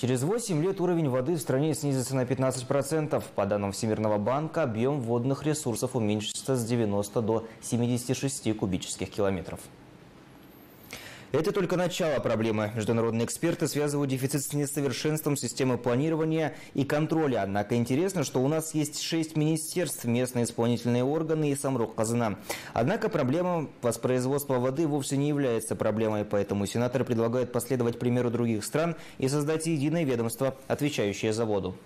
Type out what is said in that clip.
Через 8 лет уровень воды в стране снизится на 15%. По данным Всемирного банка, объем водных ресурсов уменьшится с 90 до 76 кубических километров. Это только начало проблемы. Международные эксперты связывают дефицит с несовершенством системы планирования и контроля. Однако интересно, что у нас есть шесть министерств, местные исполнительные органы и Самрук Казана. Однако проблема воспроизводства воды вовсе не является проблемой, поэтому сенаторы предлагают последовать примеру других стран и создать единое ведомство, отвечающее за воду.